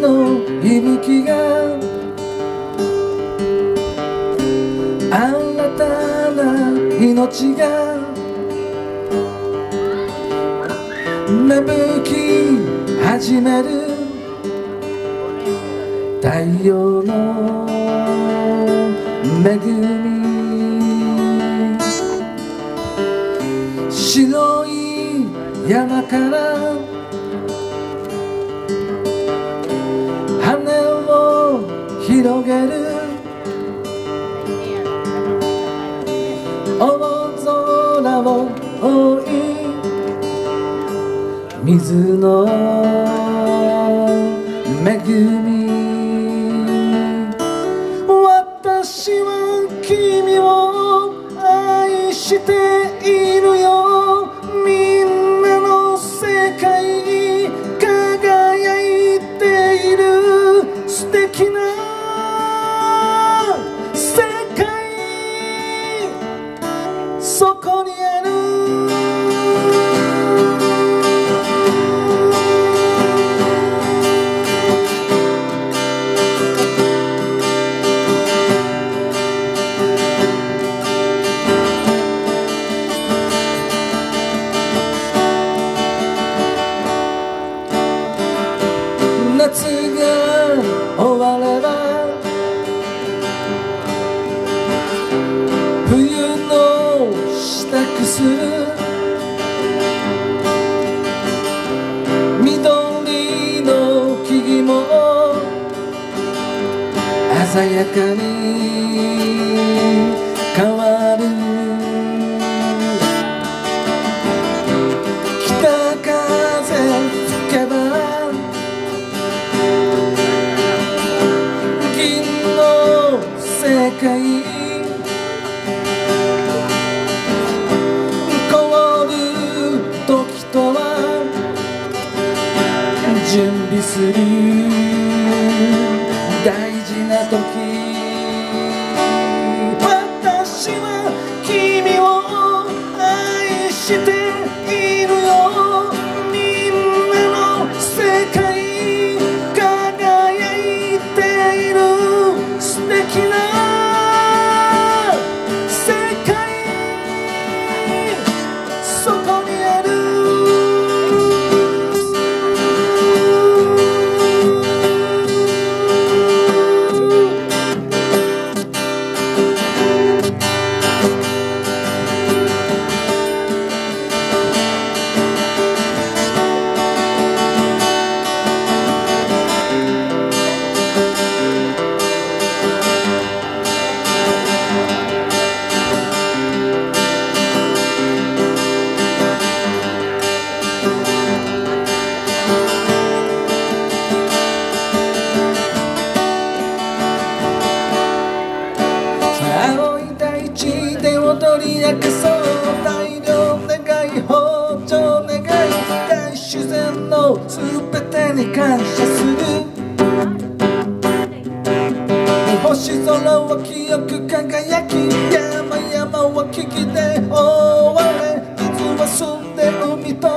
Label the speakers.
Speaker 1: の息吹が新たな命が芽吹き始める太陽の恵み。白い山から水の恵み私は君を愛しているよ。みんなの世界に輝いている。素敵な世界。そこにある。鮮やかに変わる。北風吹けば銀の世界。愛し取りなくそう。大量願い包丁願い。大自然の全てに感謝する。星空は清く輝き山々は危機で覆われ。水は澄んで海と